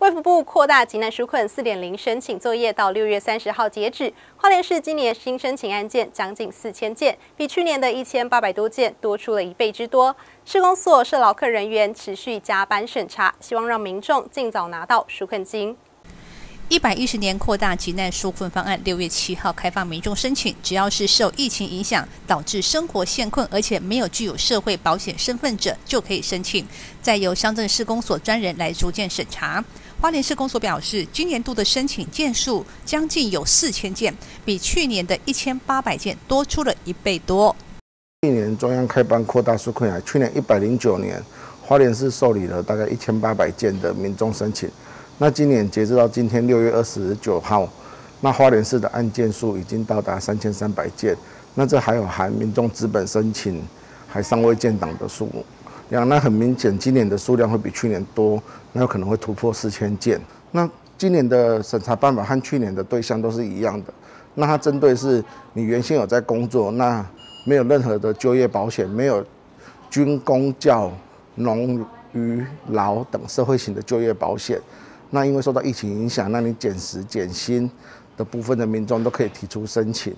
卫福部扩大急难纾困四点零申请作业到六月三十号截止。花莲市今年新申请案件将近四千件，比去年的一千八百多件多出了一倍之多。施工所设劳客人员持续加班审查，希望让民众尽早拿到纾困金。一百一十年扩大急难纾困方案六月七号开放民众申请，只要是受疫情影响导致生活陷困，而且没有具有社会保险身份者，就可以申请，再由乡镇施工所专人来逐件审查。花莲市公所表示，今年度的申请件数将近有四千件，比去年的一千八百件多出了一倍多。去年中央开办扩大纾困来，去年一百零九年，花莲市受理了大概一千八百件的民众申请。那今年截至到今天六月二十九号，那花莲市的案件数已经到达三千三百件。那这还有含民众资本申请还尚未建档的数目。那很明显，今年的数量会比去年多，那有可能会突破四千件。那今年的审查办法和去年的对象都是一样的。那它针对是你原先有在工作，那没有任何的就业保险，没有军工教农渔劳等社会型的就业保险。那因为受到疫情影响，那你减时减薪的部分的民众都可以提出申请。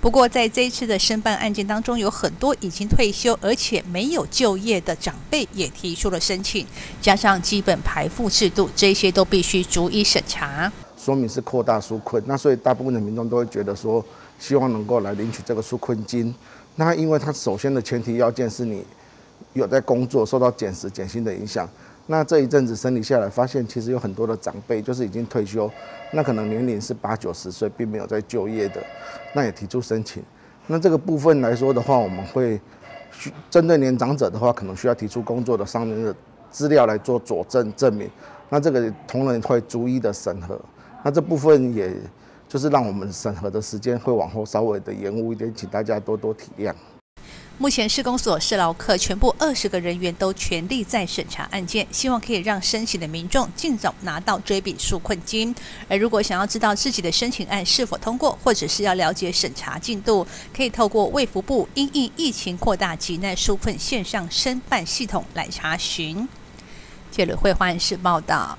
不过，在这一次的申办案件当中，有很多已经退休而且没有就业的长辈也提出了申请，加上基本排付制度，这些都必须逐一审查。说明是扩大纾困，那所以大部分的民众都会觉得说，希望能够来领取这个纾困金。那因为它首先的前提要件是你有在工作，受到减时减薪的影响。那这一阵子整理下来，发现其实有很多的长辈就是已经退休，那可能年龄是八九十岁，并没有在就业的，那也提出申请。那这个部分来说的话，我们会需针对年长者的话，可能需要提出工作的上面的资料来做佐证证明。那这个同仁会逐一的审核。那这部分也就是让我们审核的时间会往后稍微的延误一点，请大家多多体谅。目前施工所施劳克全部二十个人员都全力在审查案件，希望可以让申请的民众尽早拿到追笔纾困金。而如果想要知道自己的申请案是否通过，或者是要了解审查进度，可以透过卫福部因应疫情扩大急难纾困线上申办系统来查询。谢吕慧欢是报道。